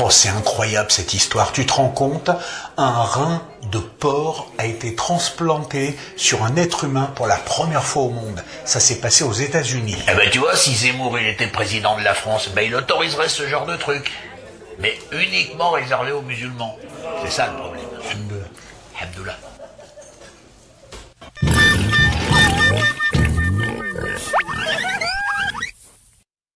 Oh, c'est incroyable cette histoire. Tu te rends compte Un rein de porc a été transplanté sur un être humain pour la première fois au monde. Ça s'est passé aux États-Unis. Eh ben tu vois, si Zemmour il était président de la France, ben il autoriserait ce genre de truc. Mais uniquement réservé aux musulmans. C'est ça le problème. Abdullah.